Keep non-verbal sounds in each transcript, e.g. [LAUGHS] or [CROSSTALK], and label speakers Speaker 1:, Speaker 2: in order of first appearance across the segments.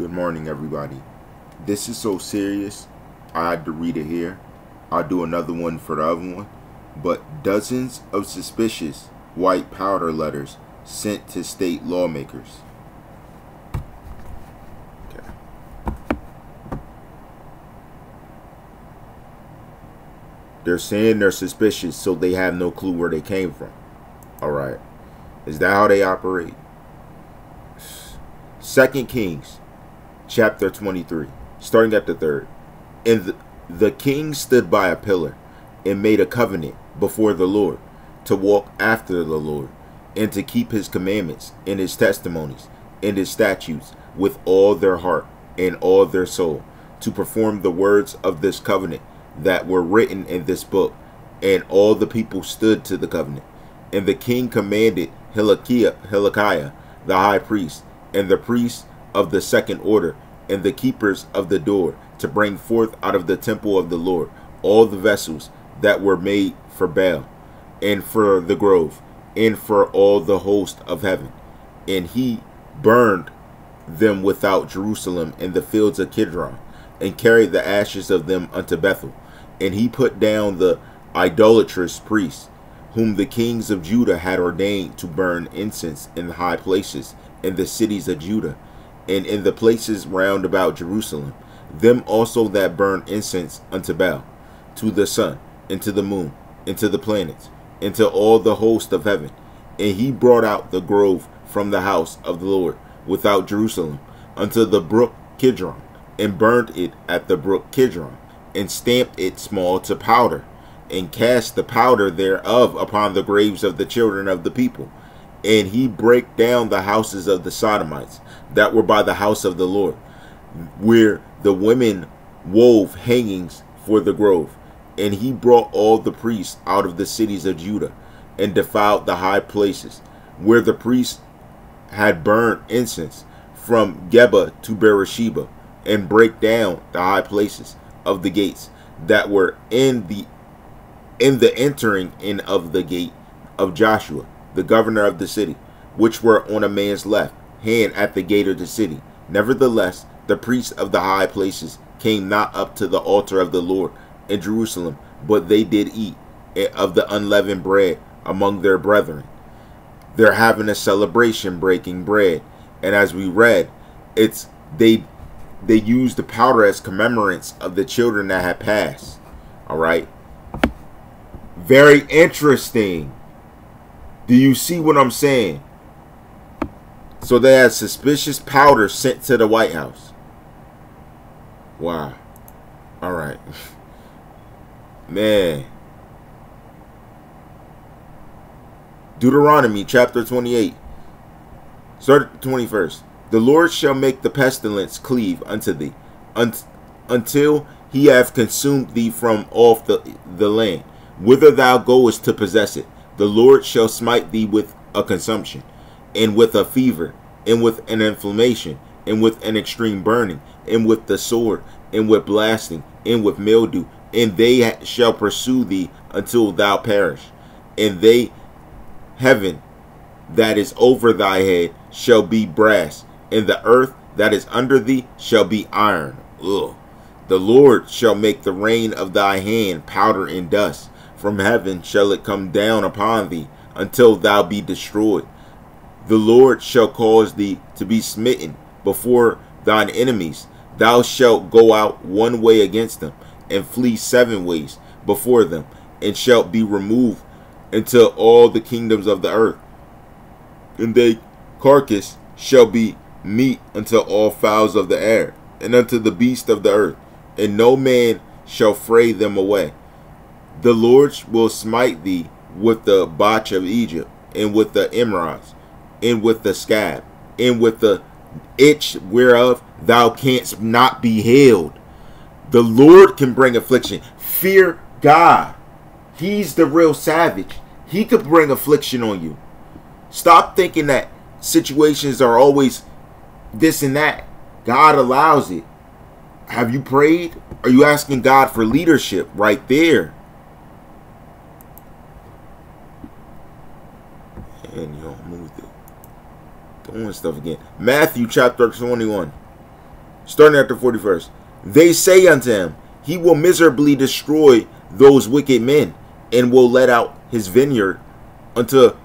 Speaker 1: Good morning, everybody. This is so serious, I had to read it here. I'll do another one for the other one. But dozens of suspicious white powder letters sent to state lawmakers. They're saying they're suspicious, so they have no clue where they came from. All right. Is that how they operate? [SIGHS] Second Kings, chapter 23, starting at the third. And the, the king stood by a pillar and made a covenant before the Lord to walk after the Lord and to keep his commandments and his testimonies and his statutes with all their heart and all their soul to perform the words of this covenant that were written in this book. And all the people stood to the covenant. And the king commanded Hilkiah, Hilkiah the high priest, and the priests of the second order, and the keepers of the door, to bring forth out of the temple of the Lord all the vessels that were made for Baal, and for the grove, and for all the host of heaven. And he burned them without Jerusalem in the fields of Kidron, and carried the ashes of them unto Bethel. And he put down the idolatrous priests, whom the kings of Judah had ordained to burn incense in the high places in the cities of Judah, and in the places round about Jerusalem, them also that burn incense unto Baal, to the sun, and to the moon, and to the planets, and to all the host of heaven. And he brought out the grove from the house of the Lord without Jerusalem unto the brook Kidron, and burned it at the brook Kidron, and stamped it small to powder, and cast the powder thereof upon the graves of the children of the people. And he brake down the houses of the Sodomites that were by the house of the Lord, where the women wove hangings for the grove. And he brought all the priests out of the cities of Judah, and defiled the high places, where the priests had burned incense, from Geba to Beersheba, and break down the high places of the gates that were in the in the entering in of the gate of Joshua, the governor of the city, which were on a man's left hand at the gate of the city. Nevertheless, the priests of the high places came not up to the altar of the Lord in Jerusalem, but they did eat eh, of the unleavened bread among their brethren. They're having a celebration breaking bread. And as we read, it's they they used the powder as commemorance of the children that had passed. All right. Very interesting. Do you see what I'm saying? So they had suspicious powder sent to the White House. Wow. All right. [LAUGHS] Man. Deuteronomy chapter 28. Start at the 21st. The Lord shall make the pestilence cleave unto thee, un until he have consumed thee from off the, the land, whither thou goest to possess it. The Lord shall smite thee with a consumption, and with a fever, and with an inflammation, and with an extreme burning, and with the sword, and with blasting, and with mildew, and they shall pursue thee until thou perish. And they heaven that is over thy head shall be brass, and the earth that is under thee shall be iron. Ugh. The Lord shall make the rain of thy hand powder and dust. From heaven shall it come down upon thee until thou be destroyed. The Lord shall cause thee to be smitten before thine enemies. Thou shalt go out one way against them, and flee seven ways before them, and shalt be removed into all the kingdoms of the earth. And they carcass shall be meat unto all fowls of the air, and unto the beast of the earth, and no man shall fray them away. The Lord will smite thee with the botch of Egypt, and with the emerods, and with the scab, and with the itch whereof thou canst not be healed. The Lord can bring affliction. Fear God. He's the real savage. He could bring affliction on you. Stop thinking that situations are always this and that. God allows it. Have you prayed? Are you asking God for leadership right there? And you know, moved it. Doing stuff again. Matthew chapter 21. starting at the 41st. They say unto him, He will miserably destroy those wicked men, and will let out his vineyard unto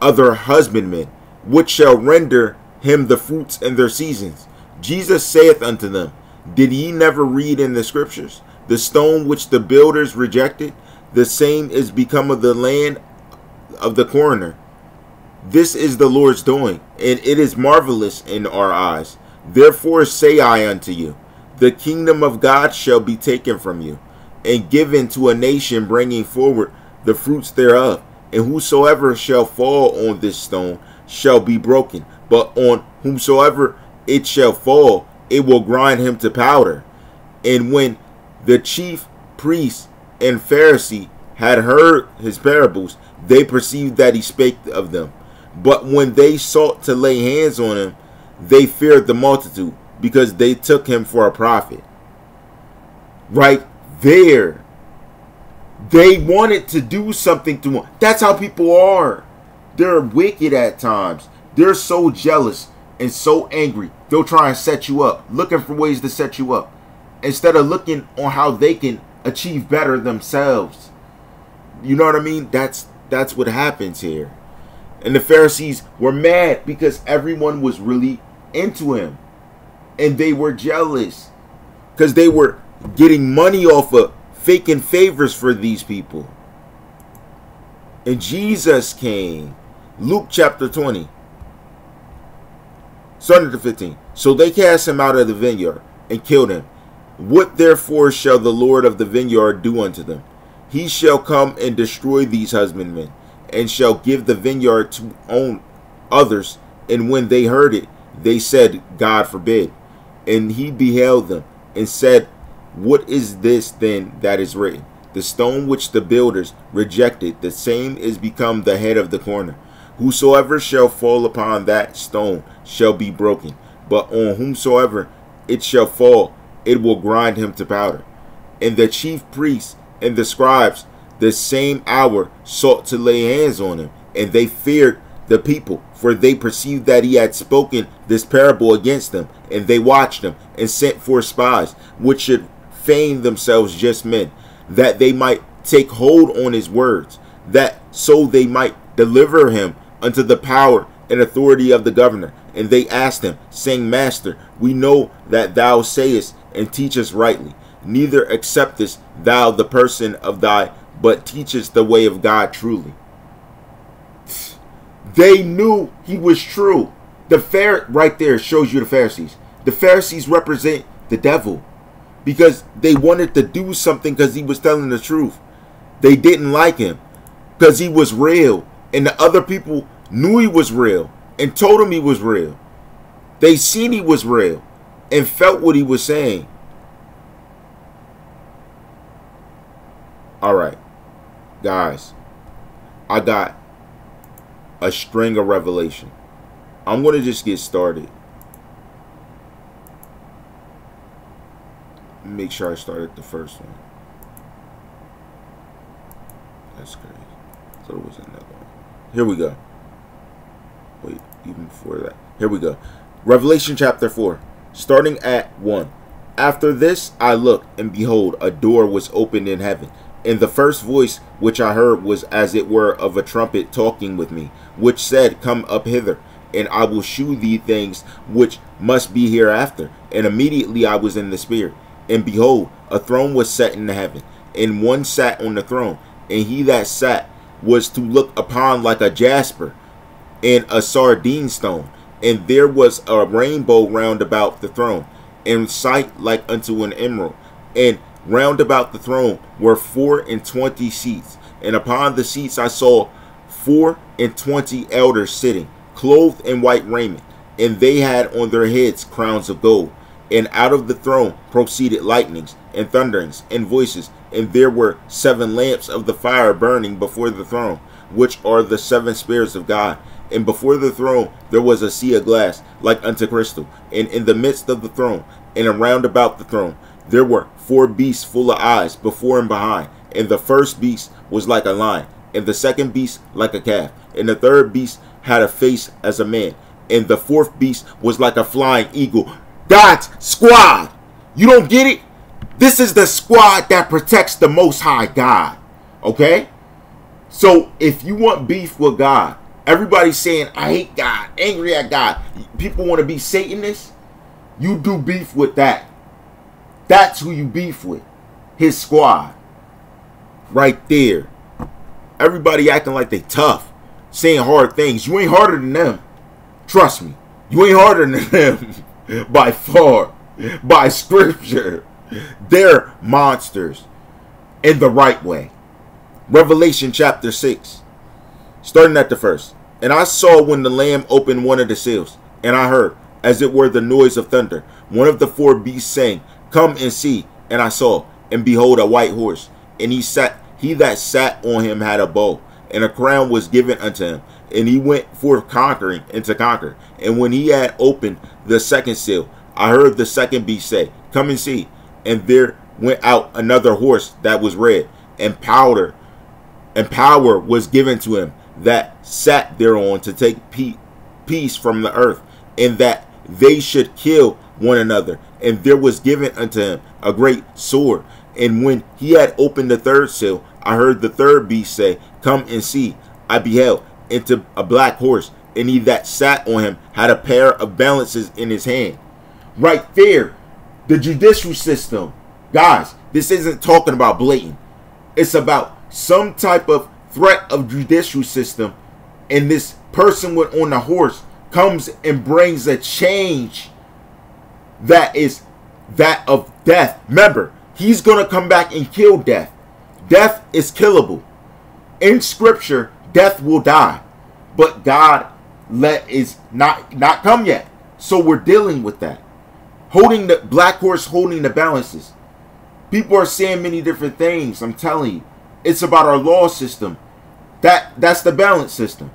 Speaker 1: other husbandmen, which shall render him the fruits in their seasons. Jesus saith unto them, Did ye never read in the scriptures? The stone which the builders rejected, the same is become of the land of the coroner. This is the Lord's doing, and it is marvelous in our eyes. Therefore say I unto you, the kingdom of God shall be taken from you, and given to a nation bringing forward the fruits thereof. And whosoever shall fall on this stone shall be broken, but on whomsoever it shall fall, it will grind him to powder. And when the chief priests and Pharisee had heard his parables, they perceived that he spake of them. But when they sought to lay hands on him, they feared the multitude because they took him for a prophet. Right there. They wanted to do something to him. That's how people are. They're wicked at times. They're so jealous and so angry. They'll try and set you up, looking for ways to set you up, instead of looking on how they can achieve better themselves. You know what I mean? That's that's what happens here. And the Pharisees were mad because everyone was really into him. And they were jealous because they were getting money off of faking favors for these people. And Jesus came. Luke chapter 20. Starting to 15. So they cast him out of the vineyard and killed him. What therefore shall the Lord of the vineyard do unto them? He shall come and destroy these husbandmen and shall give the vineyard to own others. And when they heard it, they said, God forbid. And he beheld them and said, What is this then that is written? The stone which the builders rejected, the same is become the head of the corner. Whosoever shall fall upon that stone shall be broken, but on whomsoever it shall fall, it will grind him to powder. And the chief priests and the scribes the same hour sought to lay hands on him, and they feared the people, for they perceived that he had spoken this parable against them, and they watched him and sent for spies, which should feign themselves just men, that they might take hold on his words, that so they might deliver him unto the power and authority of the governor. And they asked him, saying, Master, we know that thou sayest and teachest rightly, neither acceptest thou the person of thy but teaches the way of God truly. They knew he was true. The fair right there shows you the Pharisees. The Pharisees represent the devil because they wanted to do something because he was telling the truth. They didn't like him because he was real, and the other people knew he was real and told him he was real. They seen he was real and felt what he was saying. All right guys, I got a string of revelation. I'm going to just get started. Make sure I started the first one. That's crazy. So it was another one. Here we go. Wait, even before that. Here we go. Revelation chapter 4, starting at 1. After this I looked, and behold, a door was opened in heaven and the first voice which I heard was as it were of a trumpet talking with me, which said, Come up hither, and I will shew thee things which must be hereafter. And immediately I was in the spirit. And behold, a throne was set in the heaven, and one sat on the throne, and he that sat was to look upon like a jasper and a sardine stone. And there was a rainbow round about the throne, and sight like unto an emerald. And Round about the throne were four and twenty seats, and upon the seats I saw four and twenty elders sitting, clothed in white raiment, and they had on their heads crowns of gold. And out of the throne proceeded lightnings and thunderings and voices, and there were seven lamps of the fire burning before the throne, which are the seven spirits of God. And before the throne there was a sea of glass, like unto crystal, and in the midst of the throne, and around about the throne, there were four beasts full of eyes before and behind, and the first beast was like a lion, and the second beast like a calf, and the third beast had a face as a man, and the fourth beast was like a flying eagle. God's squad. You don't get it? This is the squad that protects the Most High God. Okay? So if you want beef with God, everybody's saying, I hate God, angry at God. People want to be Satanists. You do beef with that. That's who you beef with. His squad. Right there. Everybody acting like they tough. Saying hard things. You ain't harder than them. Trust me. You ain't harder than [LAUGHS] them. By far. By scripture. They're monsters. In the right way. Revelation chapter 6. Starting at the first. And I saw when the Lamb opened one of the seals. And I heard, as it were the noise of thunder, one of the four beasts saying, Come and see. And I saw, and behold, a white horse. And he sat, he that sat on him had a bow, and a crown was given unto him. And he went forth conquering and to conquer. And when he had opened the second seal, I heard the second beast say, Come and see. And there went out another horse that was red, and powder, and power was given to him that sat thereon to take peace from the earth, and that they should kill one another. And there was given unto him a great sword. And when he had opened the third seal, I heard the third beast say, Come and see. I beheld into a black horse, and he that sat on him had a pair of balances in his hand. Right there, the judicial system. Guys, this isn't talking about blatant. It's about some type of threat of judicial system, and this person with on the horse comes and brings a change that is that of death. Remember, he's going to come back and kill death. Death is killable. In scripture, death will die. But God let is not not come yet. So we're dealing with that. Holding the black horse holding the balances. People are saying many different things. I'm telling you. It's about our law system. That that's the balance system.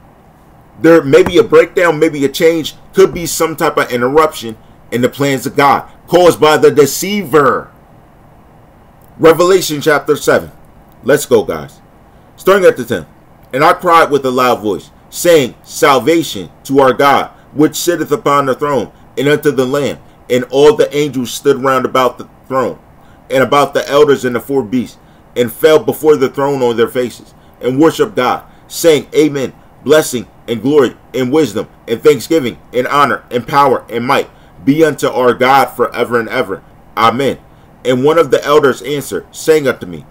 Speaker 1: There may be a breakdown, maybe a change, could be some type of interruption in the plans of God caused by the deceiver. Revelation chapter 7. Let's go, guys. Starting at the 10. And I cried with a loud voice, saying, Salvation to our God, which sitteth upon the throne, and unto the Lamb. And all the angels stood round about the throne, and about the elders and the four beasts, and fell before the throne on their faces, and worshiped God, saying, Amen. Blessing and glory and wisdom and thanksgiving and honor and power and might be unto our God forever and ever. Amen. And one of the elders answered, saying unto me,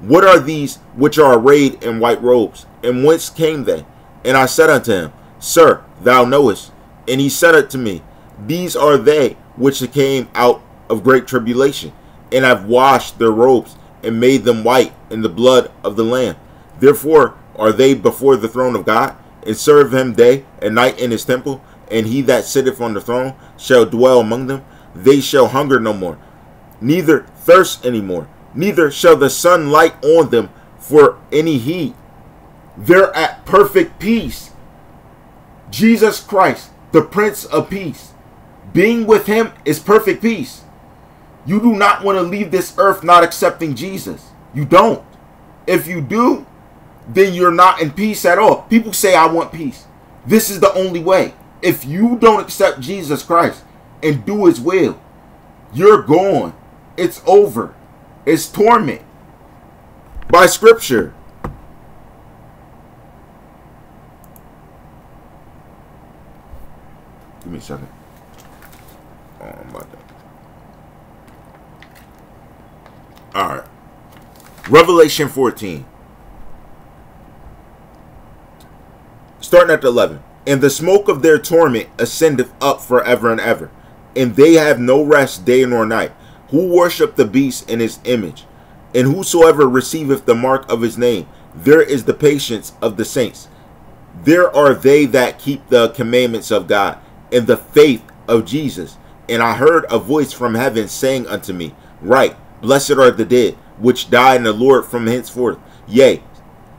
Speaker 1: What are these which are arrayed in white robes? And whence came they? And I said unto him, Sir, thou knowest. And he said unto me, These are they which came out of great tribulation, and have washed their robes, and made them white in the blood of the Lamb. Therefore are they before the throne of God, and serve him day and night in his temple, and he that sitteth on the throne shall dwell among them. They shall hunger no more, neither thirst any more, neither shall the sun light on them for any heat. They're at perfect peace. Jesus Christ, the Prince of Peace. Being with him is perfect peace. You do not want to leave this earth not accepting Jesus. You don't. If you do, then you're not in peace at all. People say, I want peace. This is the only way. If you don't accept Jesus Christ and do his will, you're gone. It's over. It's torment. By scripture. Give me a second. Oh, I'm about to. Alright. Revelation 14. starting at 11. And the smoke of their torment ascendeth up forever and ever, and they have no rest day nor night, who worship the beast in his image. And whosoever receiveth the mark of his name, there is the patience of the saints. There are they that keep the commandments of God and the faith of Jesus. And I heard a voice from heaven saying unto me, Right, blessed are the dead, which die in the Lord from henceforth. Yea,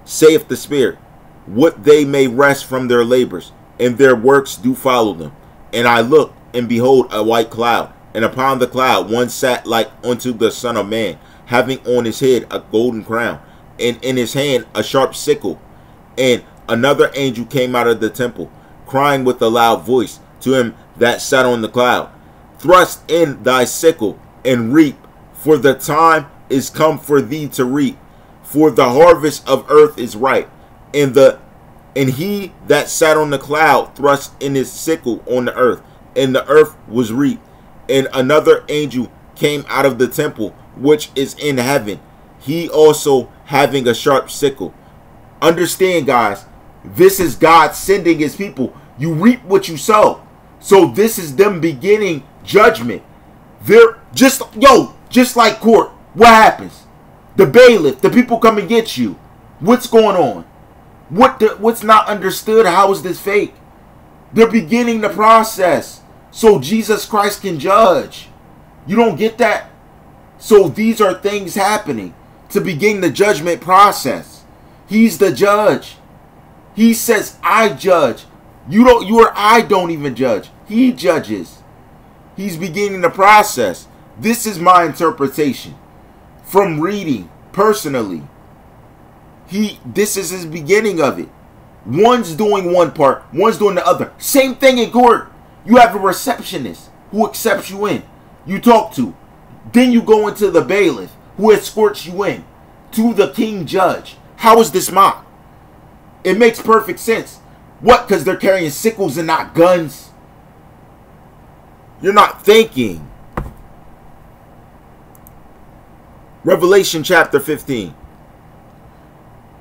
Speaker 1: saith the Spirit, what they may rest from their labors, and their works do follow them. And I looked, and behold, a white cloud, and upon the cloud one sat like unto the Son of Man, having on his head a golden crown, and in his hand a sharp sickle. And another angel came out of the temple, crying with a loud voice to him that sat on the cloud, thrust in thy sickle and reap, for the time is come for thee to reap. For the harvest of earth is ripe, and the and he that sat on the cloud thrust in his sickle on the earth, and the earth was reaped. And another angel came out of the temple which is in heaven, he also having a sharp sickle. Understand, guys, this is God sending his people. You reap what you sow. So this is them beginning judgment. They're just yo, just like court. What happens? The bailiff, the people come and get you. What's going on? What the, what's not understood? How is this fake? They're beginning the process so Jesus Christ can judge. You don't get that? So these are things happening to begin the judgment process. He's the judge. He says, I judge. You don't you or I don't even judge. He judges. He's beginning the process. This is my interpretation from reading personally. He this is his beginning of it. One's doing one part, one's doing the other. Same thing in court. You have a receptionist who accepts you in. You talk to. Then you go into the bailiff who escorts you in to the king judge. How is this mock? It makes perfect sense. What? Because they're carrying sickles and not guns? You're not thinking. Revelation chapter 15.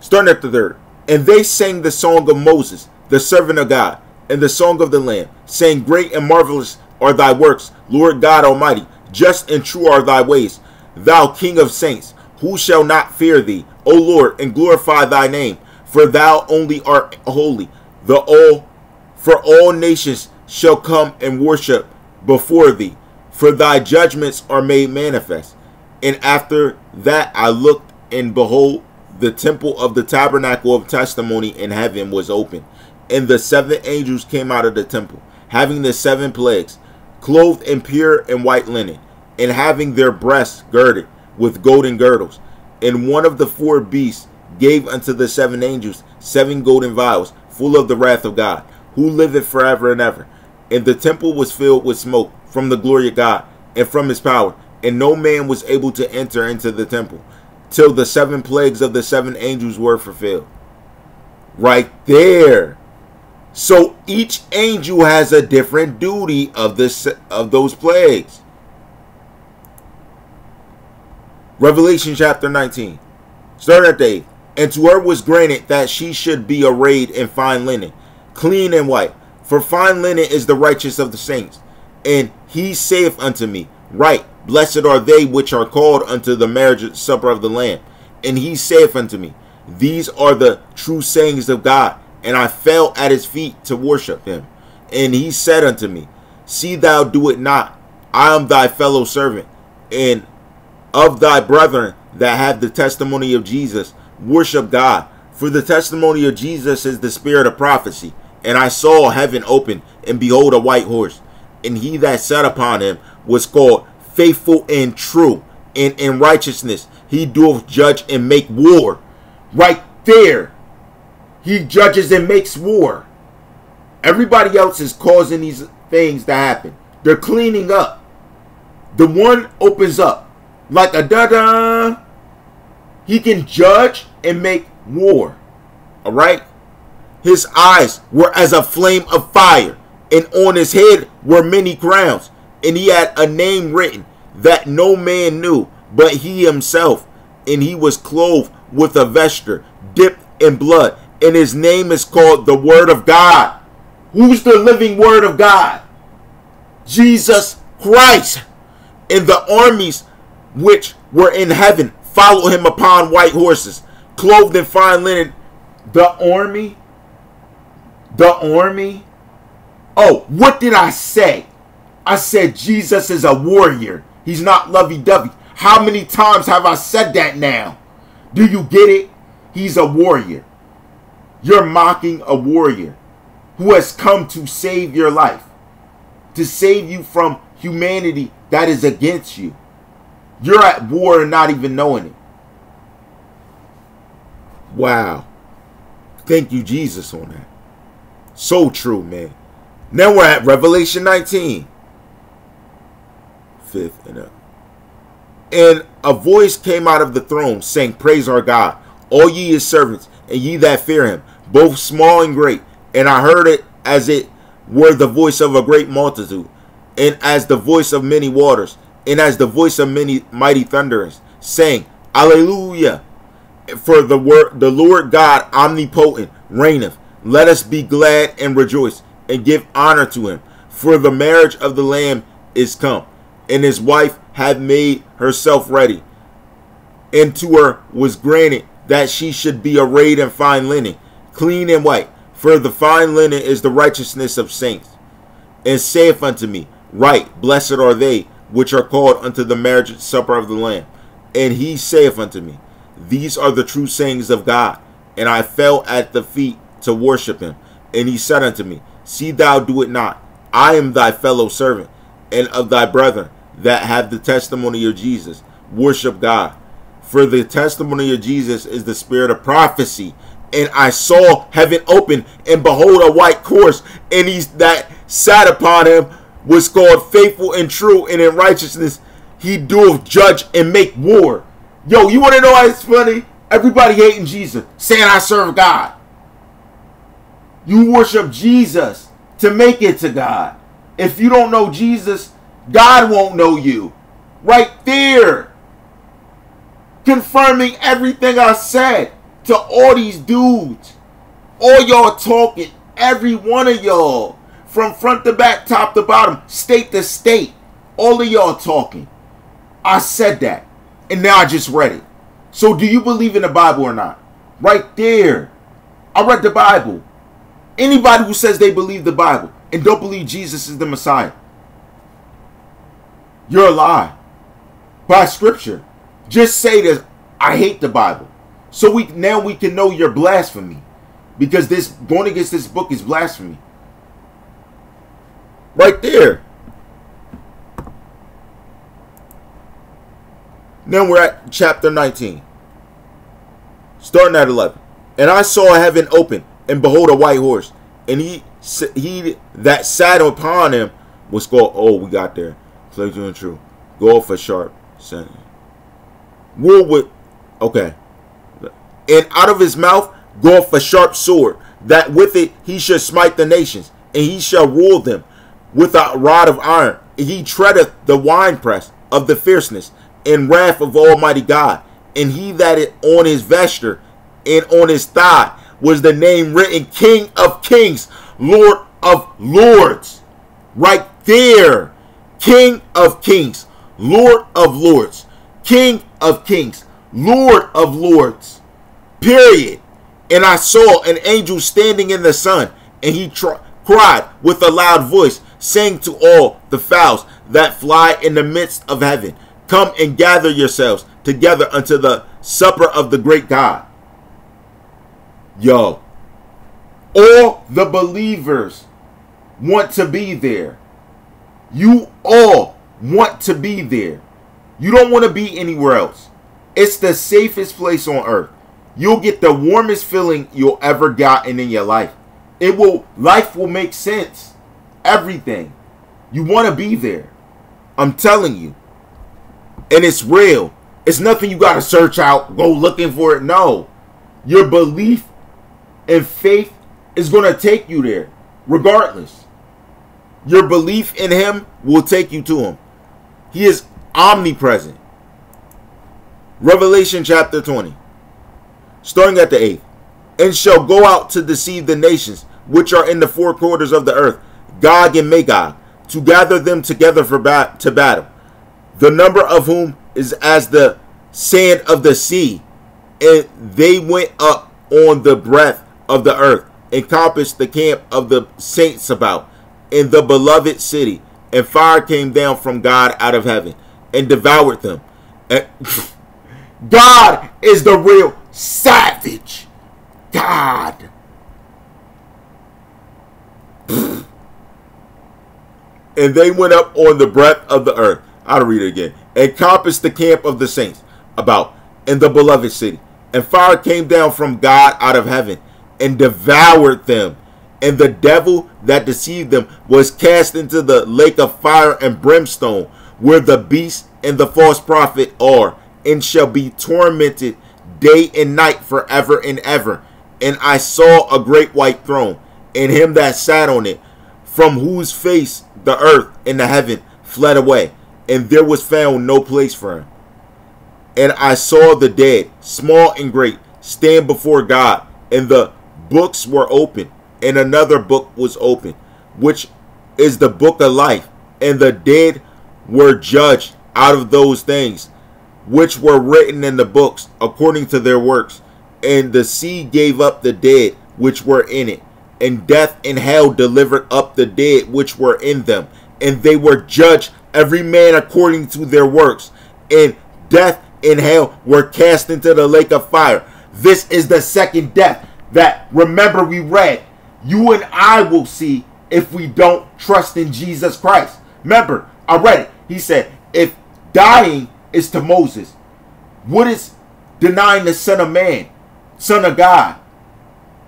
Speaker 1: Starting at the third. And they sang the song of Moses, the servant of God, and the song of the Lamb, saying, Great and marvelous are thy works, Lord God Almighty. Just and true are thy ways, thou King of saints. Who shall not fear thee, O Lord, and glorify thy name? For thou only art holy. The all for all nations shall come and worship before thee, for thy judgments are made manifest. And after that I looked, and behold, the temple of the tabernacle of testimony in heaven was open. And the seven angels came out of the temple, having the seven plagues, clothed in pure and white linen, and having their breasts girded with golden girdles. And one of the four beasts gave unto the seven angels seven golden vials, full of the wrath of God, who liveth forever and ever. And the temple was filled with smoke from the glory of God and from his power, and no man was able to enter into the temple till the seven plagues of the seven angels were fulfilled. Right there. So each angel has a different duty of this of those plagues. Revelation chapter 19. Start at And to her was granted that she should be arrayed in fine linen, clean and white. For fine linen is the righteous of the saints. And he saith unto me, Right, blessed are they which are called unto the marriage supper of the Lamb. And he saith unto me, These are the true sayings of God. And I fell at his feet to worship him. And he said unto me, See thou do it not. I am thy fellow servant, and of thy brethren that have the testimony of Jesus, worship God. For the testimony of Jesus is the spirit of prophecy. And I saw heaven open, and behold, a white horse. And he that sat upon him was called faithful and true, and in righteousness he doeth judge and make war. Right there, he judges and makes war. Everybody else is causing these things to happen. They're cleaning up. The one opens up like a da da. He can judge and make war. All right. His eyes were as a flame of fire, and on his head were many crowns, and he had a name written that no man knew but he himself, and he was clothed with a vesture dipped in blood, and his name is called the Word of God. Who's the living Word of God? Jesus Christ. And the armies which were in heaven follow him upon white horses, clothed in fine linen. The army? The army? Oh, what did I say? I said Jesus is a warrior. He's not lovey dovey. How many times have I said that now? Do you get it? He's a warrior. You're mocking a warrior who has come to save your life, to save you from humanity that is against you. You're at war and not even knowing it. Wow. Thank you, Jesus, on that. So true, man. Now we're at Revelation 19. fifth and up. And a voice came out of the throne saying, Praise our God, all ye his servants, and ye that fear him, both small and great. And I heard it as it were the voice of a great multitude, and as the voice of many waters, and as the voice of many mighty thunderers, saying, Alleluia! For the word the Lord God omnipotent reigneth. Let us be glad and rejoice, and give honor to him. For the marriage of the Lamb is come, and his wife had made herself ready. And to her was granted that she should be arrayed in fine linen, clean and white. For the fine linen is the righteousness of saints. And saith unto me, Right, blessed are they which are called unto the marriage supper of the Lamb. And he saith unto me, These are the true sayings of God. And I fell at the feet to worship him. And he said unto me, See thou do it not. I am thy fellow servant, and of thy brethren that have the testimony of Jesus. Worship God. For the testimony of Jesus is the spirit of prophecy. And I saw heaven open, and behold, a white horse, and he that sat upon him was called faithful and true, and in righteousness he doeth judge and make war. Yo, you want to know why it's funny? Everybody hating Jesus, saying I serve God. You worship Jesus to make it to God. If you don't know Jesus, God won't know you. Right there. Confirming everything I said to all these dudes. All y'all talking, every one of y'all, from front to back, top to bottom, state to state, all of y'all talking. I said that, and now I just read it. So, do you believe in the Bible or not? Right there. I read the Bible. Anybody who says they believe the Bible and don't believe Jesus is the Messiah, you're a lie. By scripture. Just say that I hate the Bible. So we now we can know your blasphemy. Because this going against this book is blasphemy. Right there. Now we're at chapter 19. Starting at 11. And I saw heaven open, and behold a white horse. And he he that sat upon him was called, oh, we got there Faithful and true. Go for sharp. Rule with okay. And out of his mouth goeth a sharp sword, that with it he should smite the nations, and he shall rule them with a rod of iron. He treadeth the winepress of the fierceness and wrath of Almighty God. And he that is on his vesture and on his thigh was the name written King of Kings, Lord of Lords. Right there. King of kings, Lord of lords, King of kings, Lord of lords. Period. And I saw an angel standing in the sun, and he cried with a loud voice, saying to all the fowls that fly in the midst of heaven, Come and gather yourselves together unto the supper of the great God. Yo, all the believers want to be there. You all want to be there. You don't want to be anywhere else. It's the safest place on earth. You'll get the warmest feeling you'll ever gotten in your life. It will life will make sense. Everything. You want to be there. I'm telling you. And it's real. It's nothing you got to search out, go looking for it. No. Your belief and faith is going to take you there regardless. Your belief in him will take you to him. He is omnipresent. Revelation chapter 20, starting at the 8th. And shall go out to deceive the nations which are in the four quarters of the earth, Gog and Magog, to gather them together for ba- to battle. The number of whom is as the sand of the sea. And they went up on the breadth of the earth, encompassed the camp of the saints about in the beloved city, and fire came down from God out of heaven and devoured them. And [LAUGHS] God is the real savage. God. [LAUGHS] and they went up on the breadth of the earth. I'll read it again. And compassed the camp of the saints about in the beloved city. And fire came down from God out of heaven and devoured them and the devil that deceived them was cast into the lake of fire and brimstone, where the beast and the false prophet are, and shall be tormented day and night forever and ever. And I saw a great white throne, and him that sat on it, from whose face the earth and the heaven fled away, and there was found no place for him. And I saw the dead, small and great, stand before God, and the books were open, and another book was open, which is the book of life, and the dead were judged out of those things which were written in the books according to their works. And the sea gave up the dead which were in it, and death and hell delivered up the dead which were in them, and they were judged every man according to their works. And death and hell were cast into the lake of fire. This is the second death that remember we read. You and I will see if we don't trust in Jesus Christ. Remember, I read it. He said, if dying is to Moses, what is denying the Son of Man, Son of God?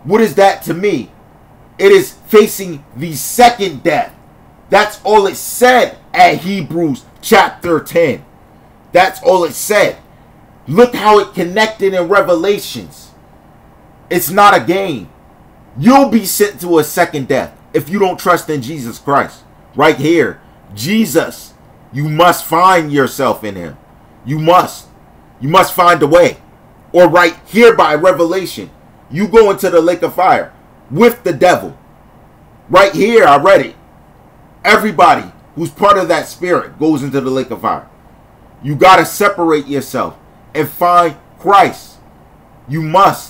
Speaker 1: What is that to me? It is facing the second death. That's all it said at Hebrews chapter 10. That's all it said. Look how it connected in Revelations. It's not a game. You'll be sent to a second death if you don't trust in Jesus Christ. Right here, Jesus. You must find yourself in him. You must. You must find a way. Or right here by revelation, you go into the lake of fire with the devil. Right here, I read it. Everybody who's part of that spirit goes into the lake of fire. You got to separate yourself and find Christ. You must.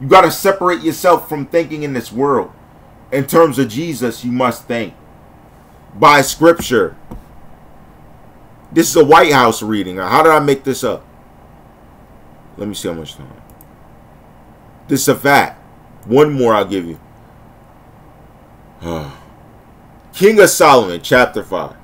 Speaker 1: You got to separate yourself from thinking in this world. In terms of Jesus, you must think by scripture. This is a White House reading. How did I make this up? Let me see how much time. This is a fact. One more I'll give you. [SIGHS] King of Solomon, chapter 5.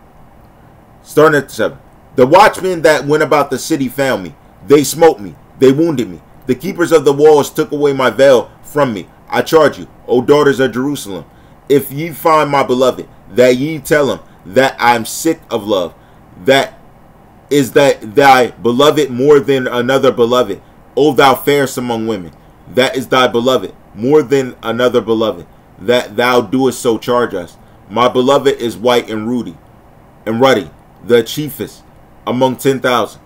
Speaker 1: Starting at 7. The watchmen that went about the city found me. They smote me. They wounded me. The keepers of the walls took away my veil from me. I charge you, O daughters of Jerusalem, if ye find my beloved, that ye tell him that I am sick of love, that is that thy beloved more than another beloved, O thou fairest among women, that is thy beloved more than another beloved, that thou doest so charge us. My beloved is white and ruddy, and ruddy, the chiefest among ten thousand.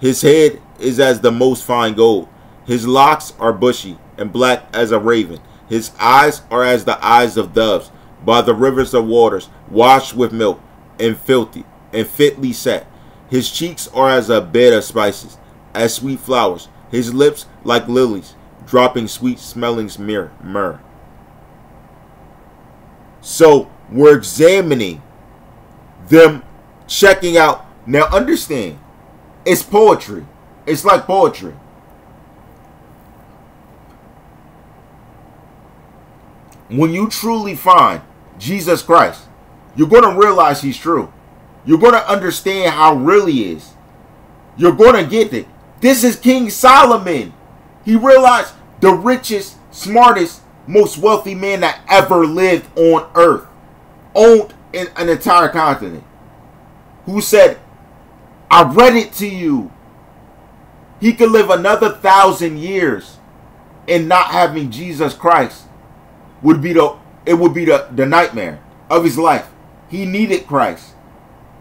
Speaker 1: His head is as the most fine gold. His locks are bushy and black as a raven. His eyes are as the eyes of doves by the rivers of waters, washed with milk and filthy and fitly set. His cheeks are as a bed of spices, as sweet flowers. His lips like lilies, dropping sweet smelling myrrh. So we're examining them, checking out. Now understand, it's poetry. It's like poetry. When you truly find Jesus Christ, you're going to realize he's true. You're going to understand how real he is. You're going to get it. This is King Solomon. He realized the richest, smartest, most wealthy man that ever lived on earth owned an entire continent. Who said, I read it to you. He could live another thousand years and not having Jesus Christ would be the it would be the, the nightmare of his life. He needed Christ.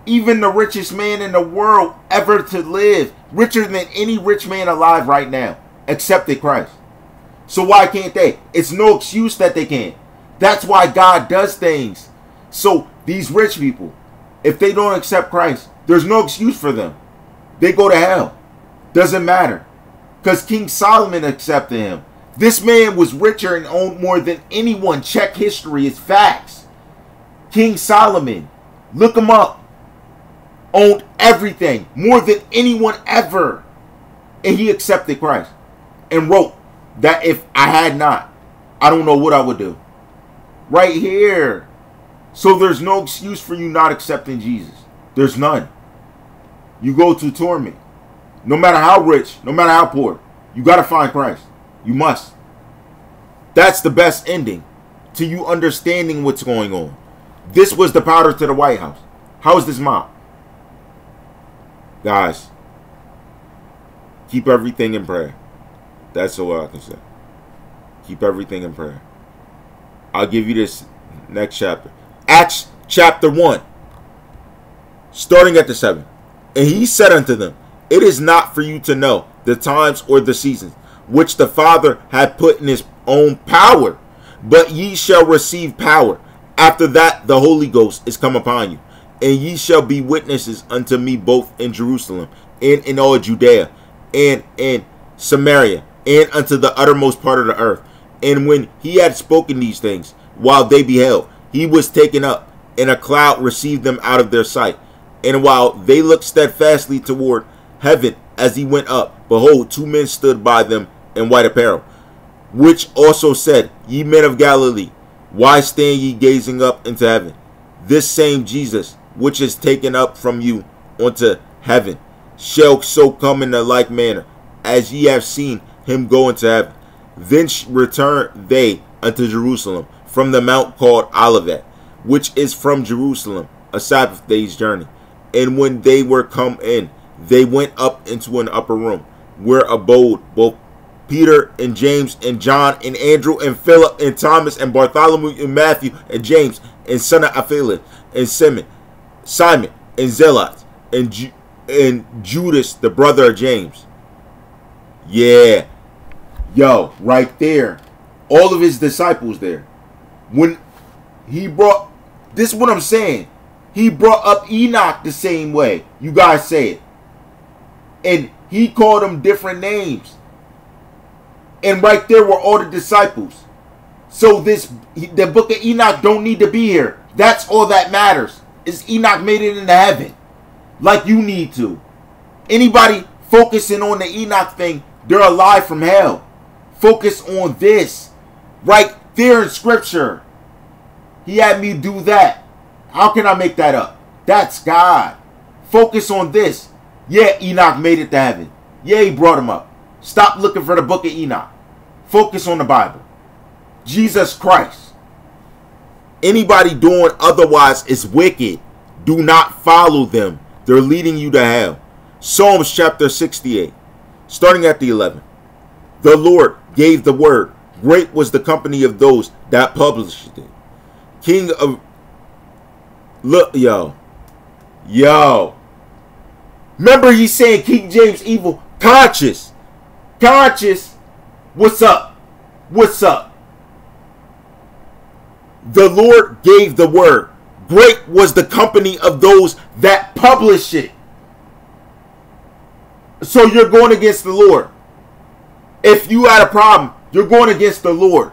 Speaker 1: Even the richest man in the world ever to live, richer than any rich man alive right now, accepted Christ. So why can't they? It's no excuse that they can't. That's why God does things. So these rich people, if they don't accept Christ, there's no excuse for them. They go to hell. Doesn't matter. Because King Solomon accepted him. This man was richer and owned more than anyone. Check history. It's facts. King Solomon. Look him up. Owned everything. More than anyone ever. And he accepted Christ. And wrote that if I had not, I don't know what I would do. Right here. So there's no excuse for you not accepting Jesus. There's none. You go to torment. No matter how rich, no matter how poor, you got to find Christ. You must. That's the best ending to you understanding what's going on. This was the powder to the White House. How is this mob? Guys, keep everything in prayer. That's all I can say. Keep everything in prayer. I'll give you this next chapter. Acts chapter 1, starting at the 7. And he said unto them, It is not for you to know the times or the seasons which the Father had put in his own power, but ye shall receive power. After that, the Holy Ghost is come upon you, and ye shall be witnesses unto me both in Jerusalem and in all Judea and in Samaria and unto the uttermost part of the earth. And when he had spoken these things, while they beheld, he was taken up, and a cloud received them out of their sight. And while they looked steadfastly toward heaven as he went up, behold, two men stood by them in white apparel, which also said, Ye men of Galilee, why stand ye gazing up into heaven? This same Jesus, which is taken up from you unto heaven, shall so come in the like manner as ye have seen him go into heaven. Then returned they unto Jerusalem from the mount called Olivet, which is from Jerusalem, a Sabbath day's journey. And when they were come in, they went up into an upper room, where abode both Peter and James and John and Andrew and Philip and Thomas and Bartholomew and Matthew and James and son of Alphaeus and Simon, Simon and Zealot and Ju- and Judas the brother of James. Yeah, yo, right there, all of his disciples there. When he brought this, is what I'm saying. He brought up Enoch the same way. You guys say it, and he called them different names and right there were all the disciples. So this the book of Enoch don't need to be here. That's all that matters. Is Enoch made it into heaven? Like you need to. Anybody focusing on the Enoch thing, they're alive from hell. Focus on this. Right there in scripture. He had me do that. How can I make that up? That's God. Focus on this. Yeah, Enoch made it to heaven. Yeah, he brought him up. Stop looking for the book of Enoch. Focus on the Bible. Jesus Christ. Anybody doing otherwise is wicked. Do not follow them. They're leading you to hell. Psalms chapter 68, starting at the 11. The Lord gave the word. Great was the company of those that published it. King of. Look, yo. Yo. Remember, he's saying King James evil conscious conscious. What's up? What's up? The Lord gave the word. Great was the company of those that publish it. So you're going against the Lord. If you had a problem, you're going against the Lord.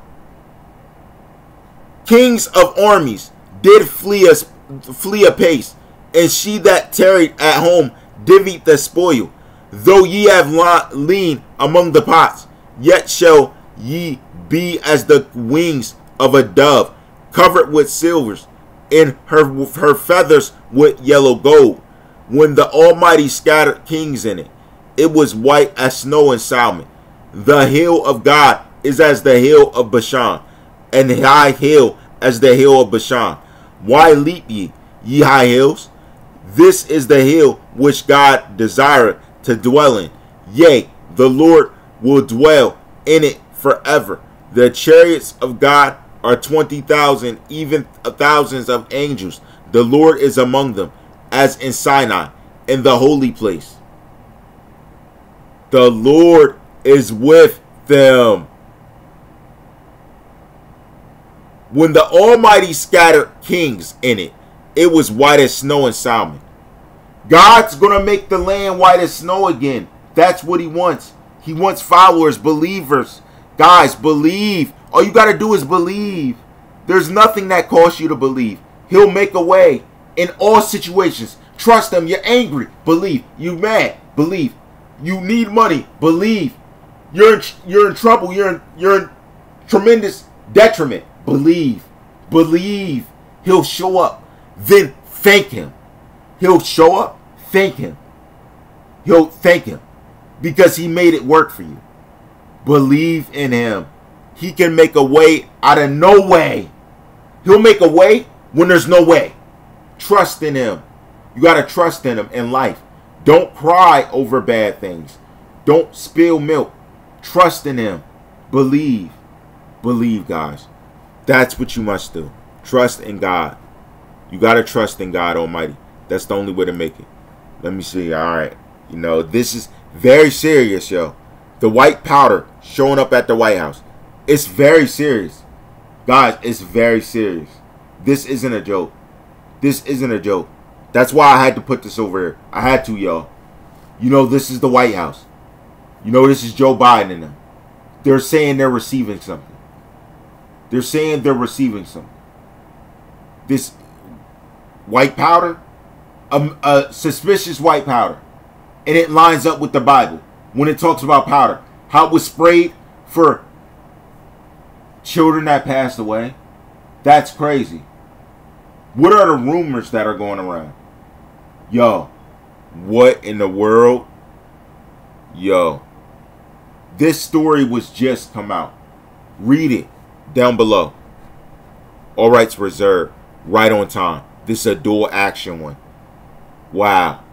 Speaker 1: Kings of armies did flee a, flee apace, and she that tarried at home divvied the spoil. Though ye have lean among the pots, yet shall ye be as the wings of a dove, covered with silvers, and her her feathers with yellow gold. When the Almighty scattered kings in it, it was white as snow and Salmon. The hill of God is as the hill of Bashan, and high hill as the hill of Bashan. Why leap ye, ye high hills? This is the hill which God desireth to dwell in. Yea, the Lord will dwell in it forever. The chariots of God are 20,000, even thousands of angels. The Lord is among them, as in Sinai, in the holy place. The Lord is with them. When the Almighty scattered kings in it, it was white as snow in Salmon. God's going to make the land white as snow again. That's what he wants. He wants followers, believers. Guys, believe. All you got to do is believe. There's nothing that costs you to believe. He'll make a way in all situations. Trust him. You're angry. Believe. You mad. Believe. You need money. Believe. You're in, you're in trouble. You're in, you're in tremendous detriment. Believe. Believe. He'll show up. Then thank him. He'll show up, thank him. You'll thank him because he made it work for you. Believe in him. He can make a way out of no way. He'll make a way when there's no way. Trust in him. You got to trust in him in life. Don't cry over bad things. Don't spill milk. Trust in Him. Believe. Believe, guys. That's what you must do. Trust in God. You got to trust in God Almighty. That's the only way to make it. Let me see. All right. You know, this is very serious, yo. The white powder showing up at the White House. It's very serious. Guys, it's very serious. This isn't a joke. This isn't a joke. That's why I had to put this over here. I had to, y'all. You know, this is the White House. You know, this is Joe Biden and them. They're saying they're receiving something. They're saying they're receiving something. This white powder, a, a suspicious white powder, and it lines up with the Bible when it talks about powder. How it was sprayed for children that passed away. That's crazy. What are the rumors that are going around? Yo, what in the world? Yo, this story was just come out. Read it down below. All rights reserved. Right on time. This is a dual action one. Wow.